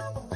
Bye.